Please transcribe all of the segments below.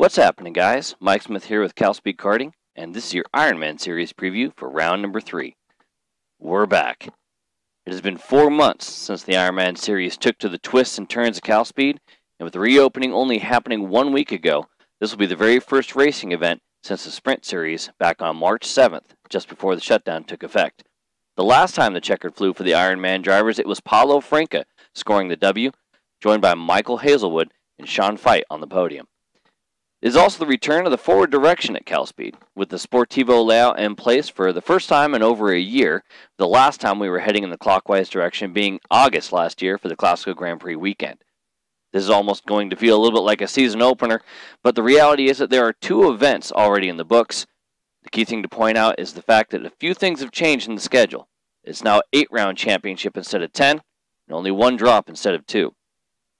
What's happening, guys? Mike Smith here with CalSpeed Karting, and this is your Ironman Series preview for round number three. We're back. It has been four months since the Ironman Series took to the twists and turns of CalSpeed, and with the reopening only happening one week ago, this will be the very first racing event since the Sprint Series back on March 7th, just before the shutdown took effect. The last time the checkered flew for the Ironman drivers, it was Paulo Franca scoring the W, joined by Michael Hazelwood and Sean Feit on the podium. Is also the return of the forward direction at CalSpeed, with the Sportivo layout in place for the first time in over a year, the last time we were heading in the clockwise direction being August last year for the Classical Grand Prix weekend. This is almost going to feel a little bit like a season opener, but the reality is that there are two events already in the books. The key thing to point out is the fact that a few things have changed in the schedule. It's now 8 round championship instead of 10, and only one drop instead of two.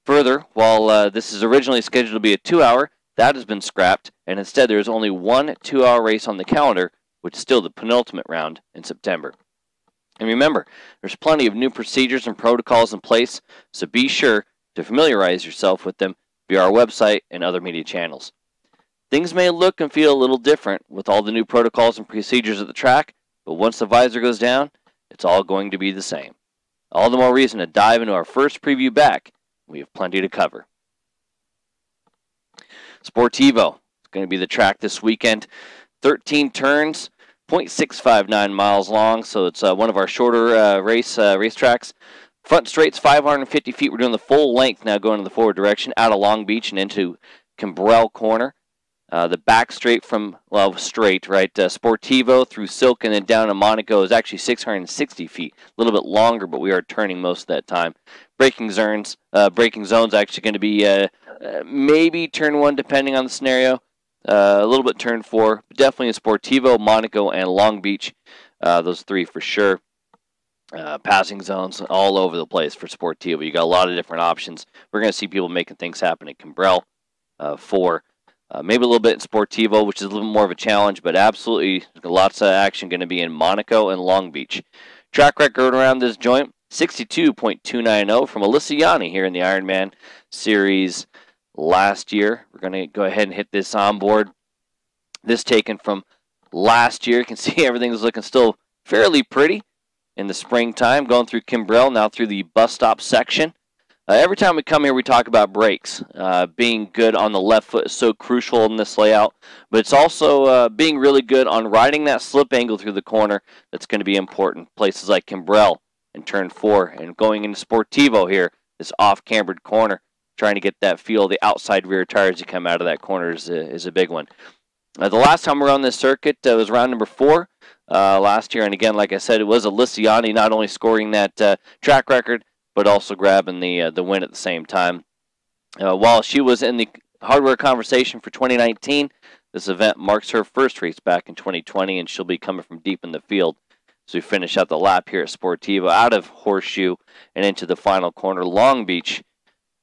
Further, while uh, this is originally scheduled to be a two hour, that has been scrapped, and instead there is only one two hour race on the calendar, which is still the penultimate round in September. And remember, there's plenty of new procedures and protocols in place, so be sure to familiarize yourself with them via our website and other media channels. Things may look and feel a little different with all the new protocols and procedures at the track, but once the visor goes down, it's all going to be the same. All the more reason to dive into our first preview back. We have plenty to cover. Sportivo is going to be the track this weekend. 13 turns, 0.659 miles long, so it's uh, one of our shorter uh, race uh, racetracks. Front straight's 550 feet. We're doing the full length now, going in the forward direction out of Long Beach and into Kimbrell Corner. Uh, the back straight from, well, straight, right? Uh, Sportivo through Silk and then down to Monaco is actually 660 feet. A little bit longer, but we are turning most of that time. Breaking zones, uh, braking zones actually going to be uh, uh, maybe turn one depending on the scenario. Uh, a little bit turn four, but definitely in Sportivo, Monaco, and Long Beach. those three for sure. passing zones all over the place for Sportivo. You got a lot of different options. We're going to see people making things happen at Kimbrell for. Uh, maybe a little bit in Sportivo, which is a little more of a challenge, but absolutely lots of action going to be in Monaco and Long Beach. Track record around this joint 62.290 from Alyssa Yanni here in the Ironman Series last year. We're going to go ahead and hit this on board. This taken from last year. You can see everything's looking still fairly pretty in the springtime, going through Kimbrell, now through the bus stop section. Uh, every time we come here, we talk about brakes. Uh, being good on the left foot is so crucial in this layout, but it's also uh, being really good on riding that slip angle through the corner that's going to be important. Places like Kimbrell and turn four, and going into Sportivo here, this off cambered corner, trying to get that feel. The outside rear tires you come out of that corner is a, is a big one. Uh, the last time we were on this circuit uh, was round number four uh, last year, and again, like I said, it was Yanni not only scoring that track record but also grabbing the uh, the win at the same time. Uh, while she was in the hardware conversation for 2019, this event marks her first race back in 2020, and she'll be coming from deep in the field. So we finish out the lap here at Sportivo out of Horseshoe and into the final corner, Long Beach.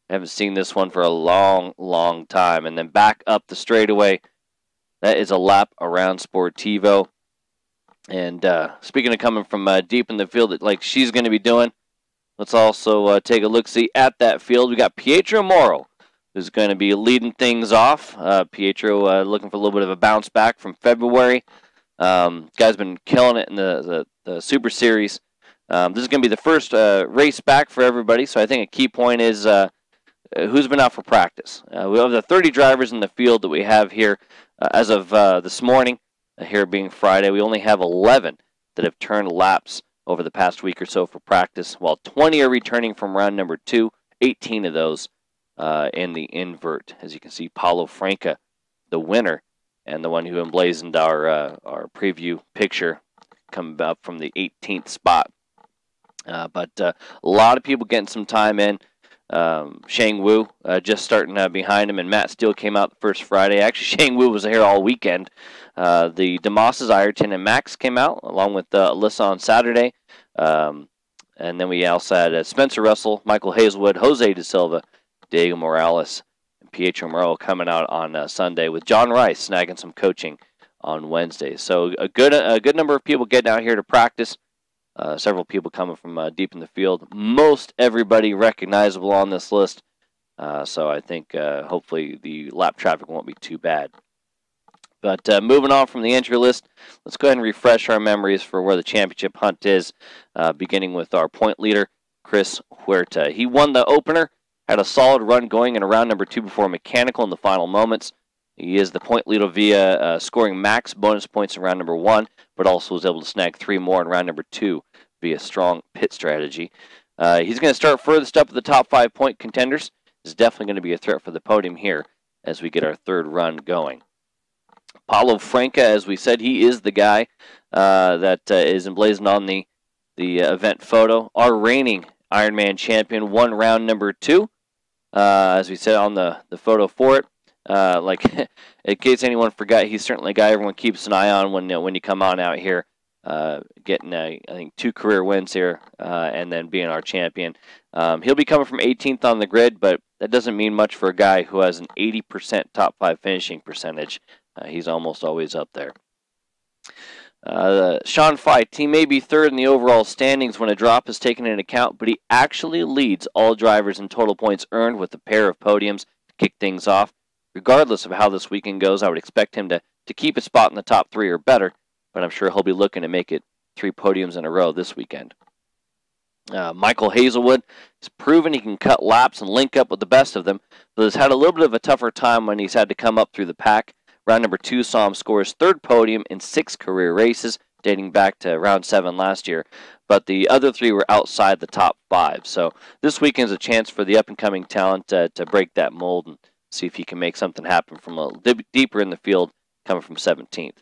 I haven't seen this one for a long, long time. And then back up the straightaway. That is a lap around Sportivo. And uh, speaking of coming from uh, deep in the field, like she's going to be doing, Let's also uh, take a look see at that field. We got Pietro Moro, who's going to be leading things off. Uh, Pietro uh, looking for a little bit of a bounce back from February. Um, guy's been killing it in the, the, the Super Series. Um, this is going to be the first uh, race back for everybody, so I think a key point is uh, who's been out for practice. Uh, we have the 30 drivers in the field that we have here as of this morning, here being Friday. We only have 11 that have turned laps over the past week or so for practice, while 20 are returning from round number two, 18 of those uh, in the invert. As you can see, Paulo Franca, the winner, and the one who emblazoned our, uh, our preview picture, come up from the 18th spot. Uh, but uh, a lot of people getting some time in. Um, Shang Wu uh, just starting uh, behind him, and Matt Steele came out the first Friday. Actually, Shang Wu was here all weekend. Uh, the DeMosses, Ayrton, and Max came out along with uh, Alyssa on Saturday. Um, and then we also had uh, Spencer Russell, Michael Hazelwood, Jose De Silva, Diego Morales, and Pietro Moro coming out on uh, Sunday with John Rice snagging some coaching on Wednesday. So a good a good number of people getting out here to practice. Uh, several people coming from uh, deep in the field. Most everybody recognizable on this list. Uh, so I think uh, hopefully the lap traffic won't be too bad. But uh, moving on from the entry list, let's go ahead and refresh our memories for where the championship hunt is, uh, beginning with our point leader, Chris Huerta. He won the opener, had a solid run going in round number two before mechanical in the final moments. He is the point leader via uh, scoring max bonus points in round number one, but also was able to snag three more in round number two via strong pit strategy. Uh, he's going to start furthest up of the top five point contenders. Is definitely going to be a threat for the podium here as we get our third run going. Paulo Franca, as we said, he is the guy uh, that uh, is emblazoned on the the uh, event photo. Our reigning Ironman champion won round number two, uh, as we said on the the photo for it. Uh, like, in case anyone forgot, he's certainly a guy everyone keeps an eye on when when you come on out here. Uh, getting, I think, two career wins here, uh, and then being our champion. Um, he'll be coming from 18th on the grid, but that doesn't mean much for a guy who has an 80% top five finishing percentage. Uh, he's almost always up there. Uh, Sean Feit, he may be third in the overall standings when a drop is taken into account, but he actually leads all drivers in total points earned with a pair of podiums to kick things off regardless of how this weekend goes, I would expect him to, to keep a spot in the top three or better, but I'm sure he'll be looking to make it three podiums in a row this weekend. Uh, Michael Hazelwood has proven he can cut laps and link up with the best of them, but has had a little bit of a tougher time when he's had to come up through the pack. Round number two saw him score his third podium in six career races, dating back to round seven last year, but the other three were outside the top five. So this weekend is a chance for the up and coming talent uh, to break that mold and see if he can make something happen from a little deeper in the field, coming from 17th.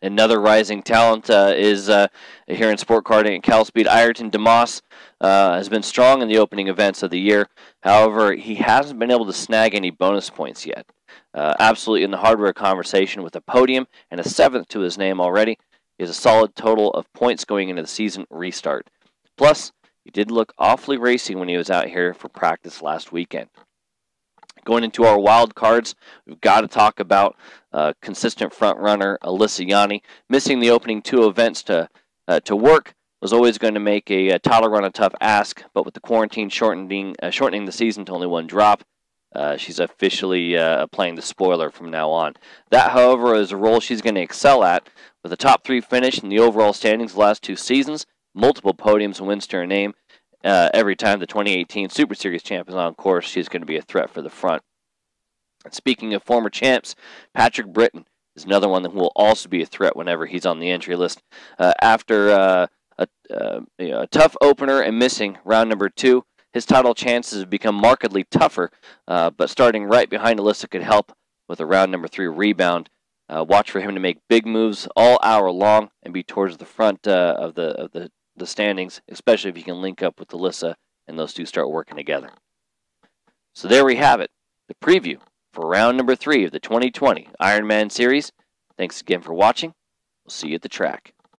Another rising talent uh, is uh, here in sport karting at CalSpeed. Ayrton DeMoss uh, has been strong in the opening events of the year. However, he hasn't been able to snag any bonus points yet. Uh, absolutely in the hardware conversation with a podium and a seventh to his name already. He has a solid total of points going into the season restart. Plus, he did look awfully racy when he was out here for practice last weekend. Going into our wild cards, we've got to talk about uh, consistent front runner Alyssa Yanni. Missing the opening two events to uh, to work was always going to make a, a title run a tough ask, but with the quarantine shortening uh, shortening the season to only one drop, uh, she's officially uh, playing the spoiler from now on. That, however, is a role she's going to excel at. With a top three finish in the overall standings the last two seasons, multiple podiums and wins to her name, uh, every time the 2018 Super Series champ is on course, she's going to be a threat for the front. And speaking of former champs, Patrick Britton is another one that will also be a threat whenever he's on the entry list. Uh, after uh, a, uh, you know, a, tough opener and missing round number two, his title chances have become markedly tougher, uh, but starting right behind Alyssa could help with a round number three rebound. Uh, watch for him to make big moves all hour long and be towards the front of the of the the standings, especially if you can link up with Alyssa and those two start working together. So there we have it, the preview for round number three of the 2020 Ironman Series. Thanks again for watching. We'll see you at the track.